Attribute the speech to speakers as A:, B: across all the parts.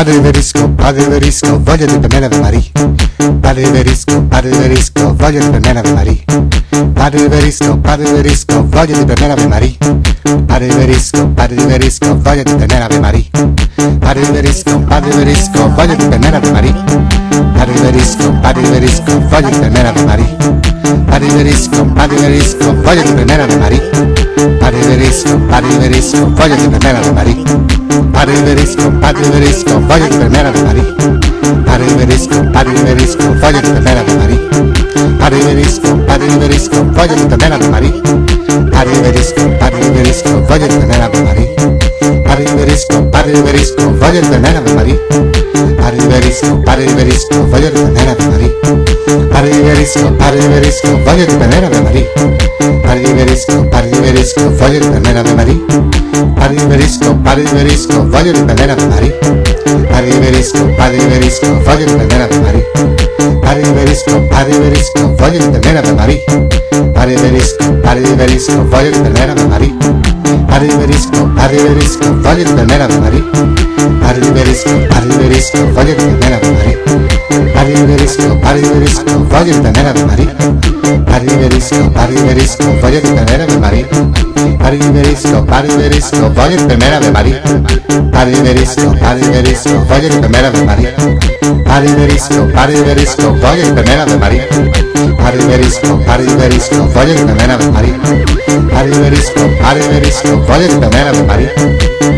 A: Padre verisco, padre verisco, di per me Ave Maria. Padre verisco, padre verisco, di per me Ave Maria. Padre verisco, padre verisco, di per me Ave Maria. Padre verisco, padre verisco, voglio di per me Ave Maria. Padre verisco, padre verisco, voglio di per me Ave Maria. Padre verisco, padre verisco, voglio di per me Ave Maria. Padre verisco, padre verisco, voglio di per me Ave Maria. Padre verisco, padre verisco, voglio di per me Ave Maria. Padre verisco, padre verisco, voglio di per me Ave Maria. Padre verisco, padre verisco, voglio di per me Ave Maria. Padre verisco, padre verisco, voglio di per me Ave Maria. Padre verisco, padre verisco, voglio Ave Maria. Padre verisco, padre verisco, voglio di per me Ave Maria. Padre verisco, padre verisco, voglio di per me Ave Maria. Padre verisco, padre verisco, voglio di per me Ave Maria. Padre verisco, padre verisco, voglio di per me Ave Maria. Padre verisco, padre verisco, voglio di per me Ave Maria. Padre verisco, padre verisco, voglio di per me Ave Maria. Padre verisco, padre verisco, voglio di per me Ave Maria. Padre verisco, padre verisco, voglio di per me Ave Maria. Padre verisco, padre verisco, voglio di per me Ave Maria. Padre verisco, padre verisco, voglio di per me Ave Maria. Padre verisco, padre verisco, voglio di per me Ave Maria. Padre verisco, padre verisco, voglio di per me Ave Maria. Padre verisco, padre verisco, voglio di per me Ave Maria. Padre verisco, padre verisco, voglio di per me Ave Maria.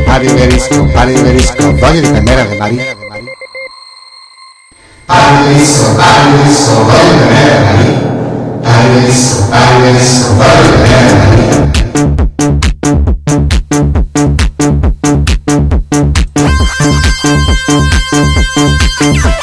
A: Padre verisco, padre verisco, voglio di per me Ave Maria. Padre verisco, padre verisco, voglio di per me Ave Maria. Padre verisco, padre verisco, voglio di per me Ave Maria. Padre verisco, padre verisco, voglio di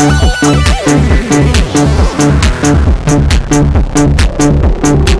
A: Thank you.